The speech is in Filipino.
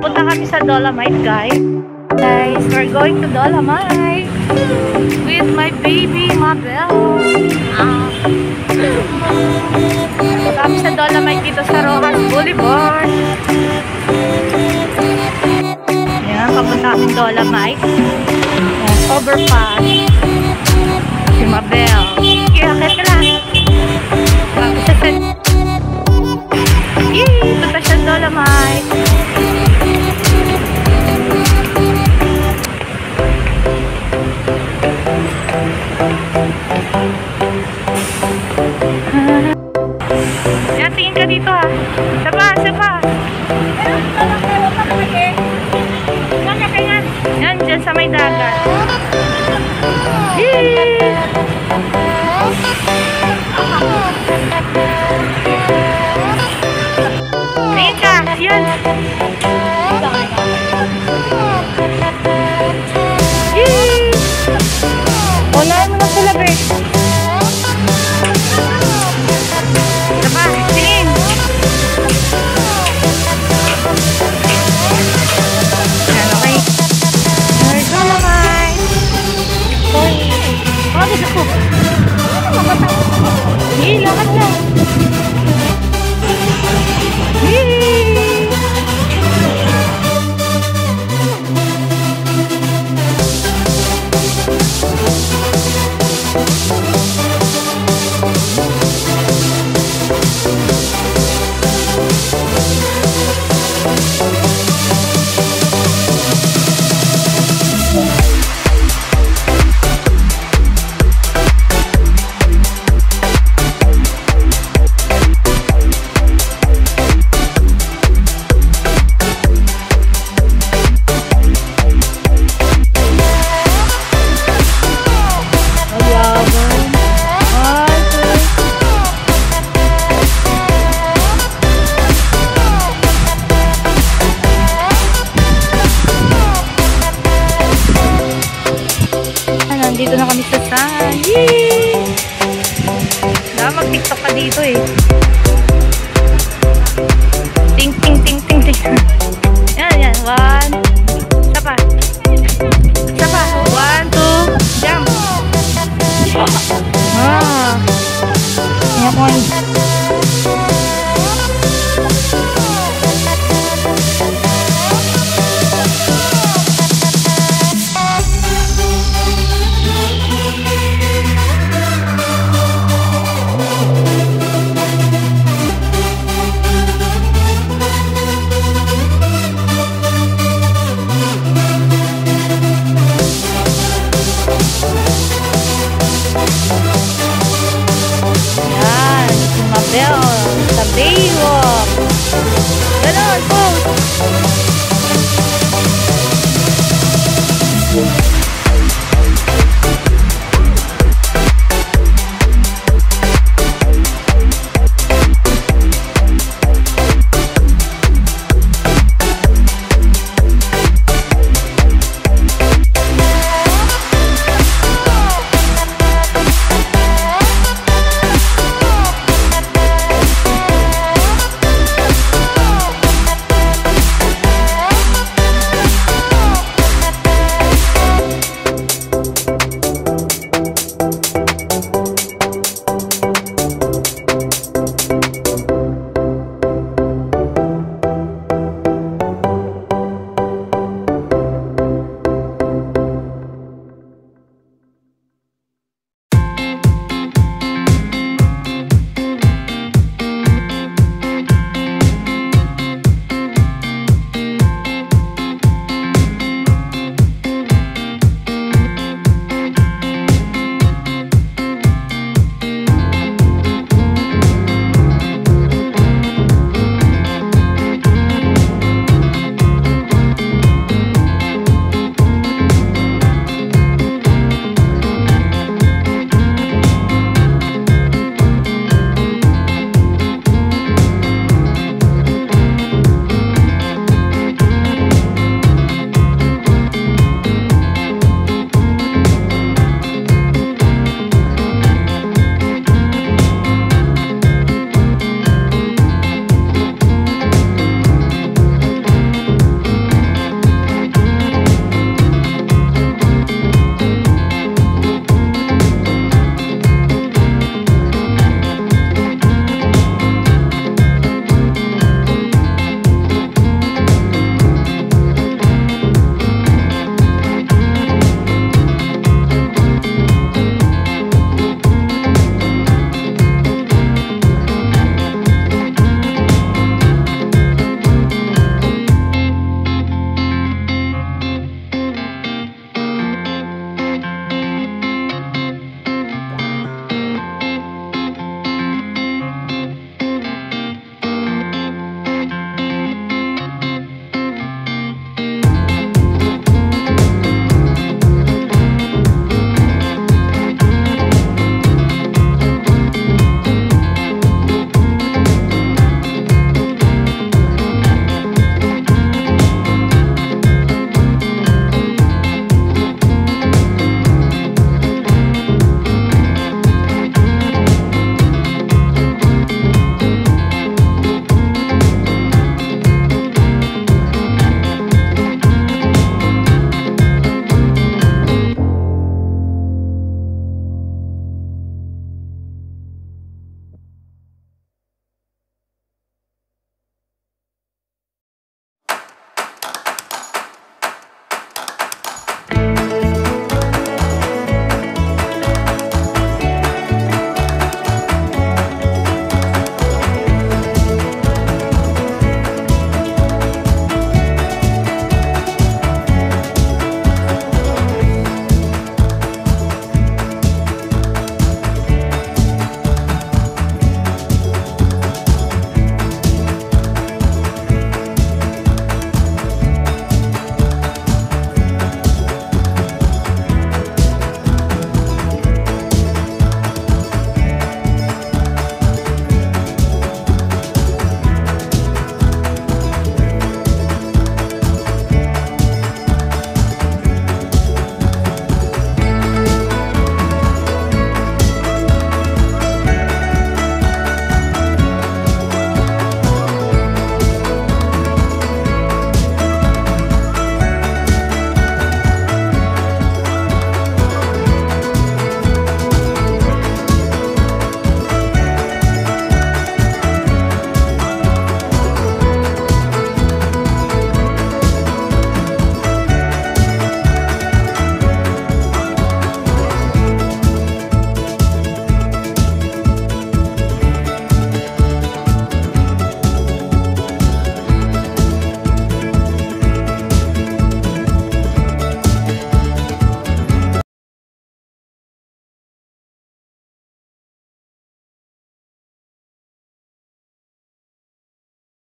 Punta kami sa Dolomite, guys. Guys, we're going to Dolomite with my baby, Mabel. Ah. Punta kami sa Dolomite dito sa Rojas Boulevard. Yan, papunta kami Dolomite. Yan, overpass. Si Mabel. Kaya, kaya ka lang. Bago sa. Yay! Punta siya Dolomite. sa may dagat. Yee! Dito na kami sa sun. Yay! Dahil mag-tiktok ka dito eh. Ting, ting, ting, ting, ting.